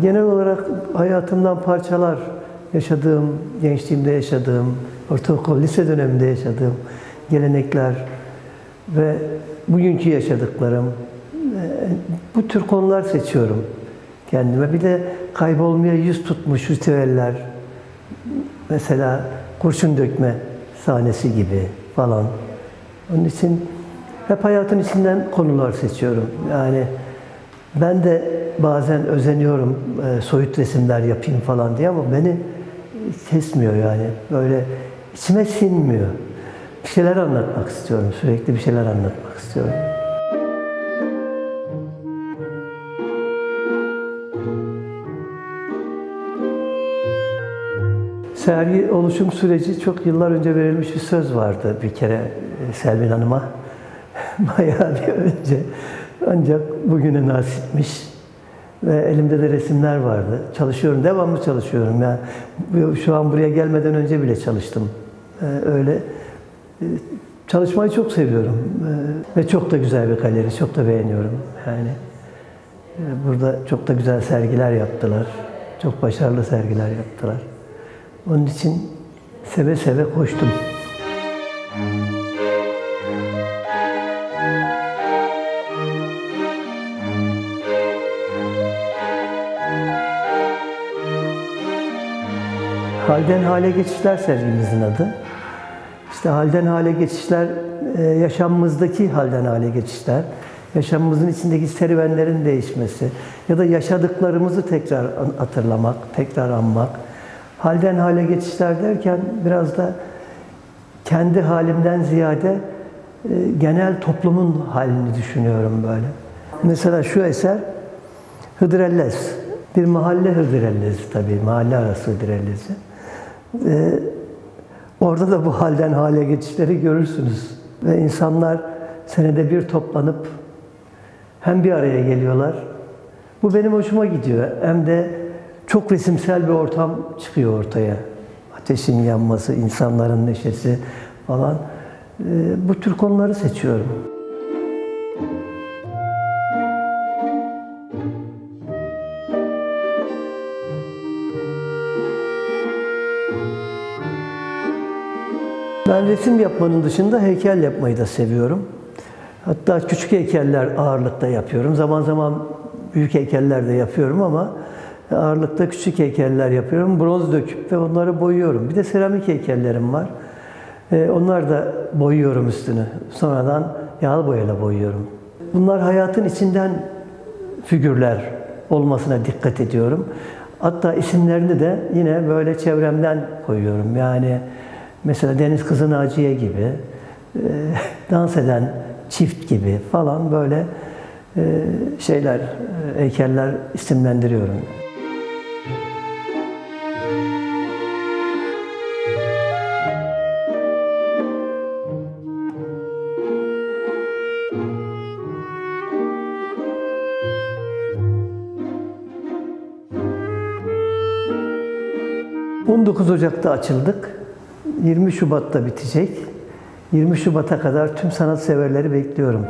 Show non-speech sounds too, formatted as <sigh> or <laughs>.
Genel olarak hayatımdan parçalar, yaşadığım, gençliğimde yaşadığım, ortaokul, lise döneminde yaşadığım gelenekler ve bugünkü yaşadıklarım, e, bu tür konular seçiyorum kendime. Bir de kaybolmaya yüz tutmuş ritüeller, mesela kurşun dökme sahnesi gibi falan. Onun için hep hayatın içinden konular seçiyorum. Yani ben de bazen özeniyorum e, soyut resimler yapayım falan diye ama beni kesmiyor yani. Böyle içime sinmiyor. Bir şeyler anlatmak istiyorum. Sürekli bir şeyler anlatmak istiyorum. Sergi oluşum süreci çok yıllar önce verilmiş bir söz vardı bir kere e, Selvin Hanım'a. <laughs> Bayağı bir önce. Ancak bugüne nasipmiş. Ve elimde de resimler vardı. Çalışıyorum, devamlı çalışıyorum. Yani şu an buraya gelmeden önce bile çalıştım. Ee, öyle e, çalışmayı çok seviyorum. Ee, ve çok da güzel bir galeri, çok da beğeniyorum. Yani e, burada çok da güzel sergiler yaptılar. Çok başarılı sergiler yaptılar. Onun için seve seve koştum. Halden hale geçişler sergimizin adı. İşte halden hale geçişler, e, yaşamımızdaki halden hale geçişler, yaşamımızın içindeki serüvenlerin değişmesi ya da yaşadıklarımızı tekrar hatırlamak, tekrar anmak. Halden hale geçişler derken biraz da kendi halimden ziyade e, genel toplumun halini düşünüyorum böyle. Mesela şu eser Hıdrellez. Bir mahalle Hıdrellezi tabii, mahalle arası Hıdrellezi. Ee, orada da bu halden hale geçişleri görürsünüz. Ve insanlar senede bir toplanıp hem bir araya geliyorlar. Bu benim hoşuma gidiyor. Hem de çok resimsel bir ortam çıkıyor ortaya. Ateşin yanması, insanların neşesi falan. Ee, bu tür konuları seçiyorum. Ben resim yapmanın dışında heykel yapmayı da seviyorum. Hatta küçük heykeller ağırlıkta yapıyorum. Zaman zaman büyük heykeller de yapıyorum ama ağırlıkta küçük heykeller yapıyorum. Bronz döküp ve onları boyuyorum. Bir de seramik heykellerim var. Ee, onlar da boyuyorum üstünü. Sonradan yağlı boyayla boyuyorum. Bunlar hayatın içinden figürler olmasına dikkat ediyorum. Hatta isimlerini de yine böyle çevremden koyuyorum. Yani Mesela Deniz Kızı Naciye gibi, e, dans eden çift gibi falan böyle e, şeyler, e, heykeller isimlendiriyorum. ...19 Ocak'ta açıldık. 20 Şubat'ta bitecek. 20 Şubat'a kadar tüm sanatseverleri bekliyorum.